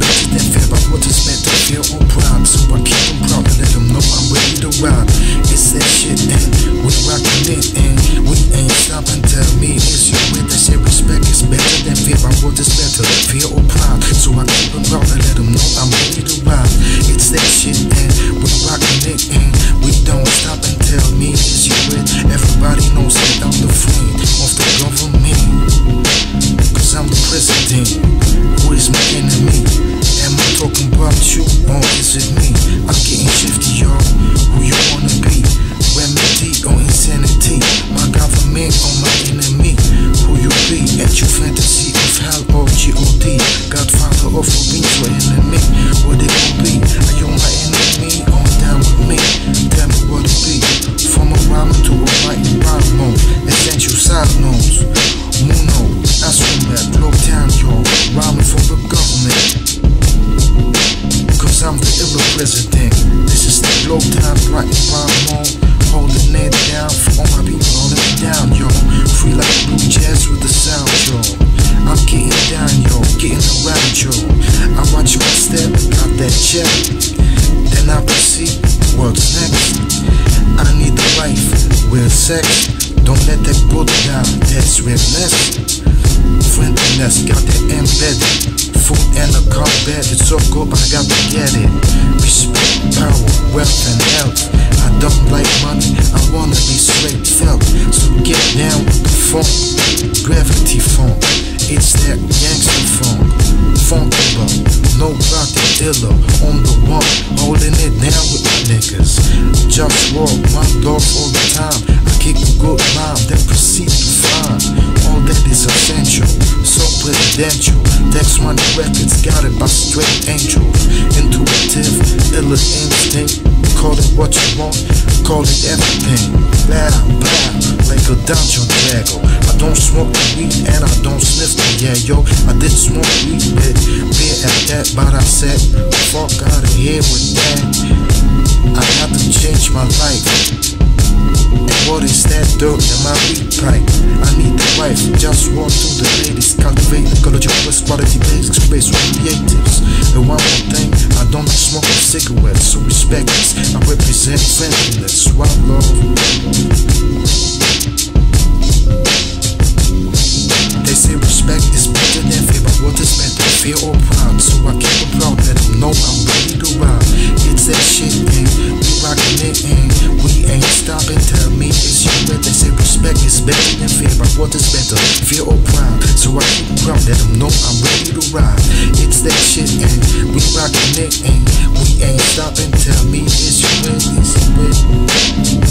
disrespected than fair. up what is meant to feel on prime. So I keep them proud and let them know I'm ready to rhyme. It's that shit, and we rockin' it, and we ain't stopping. Tell me, is you with that shit? Respect is better than fear. I want this better Feel on check. Then I proceed, what's next? I need a life with sex. Don't let that go down, that's realness. Friendliness, got that embedded. Food and a car bed, it's so good, but I got to get it. Respect, power, wealth, and health. I don't like money, I wanna Walk my dog all the time. I kick a good rhyme, then proceed to find all that is essential. So presidential, Dex Money Records got it by straight angels. Intuitive, illa instinct. Call it what you want, call it everything. Blah, blah, like a dungeon drago. I don't smoke weed and I don't sniff the yeah, yo. I did smoke weed, but beer at that, but I said, fuck out of here with that. My life. What is that dirt in my weed pipe? I need the wife, just walk through the ladies, cultivate ecological quality basic space creatives. And one more thing, I don't smoke smoking cigarettes, so respect this. I represent friendliness, one love. They say respect is better than fear, but what is better, fear or pride? So I keep it proud, that shit and we rockin' it and we ain't stoppin' tell me is you in, is you in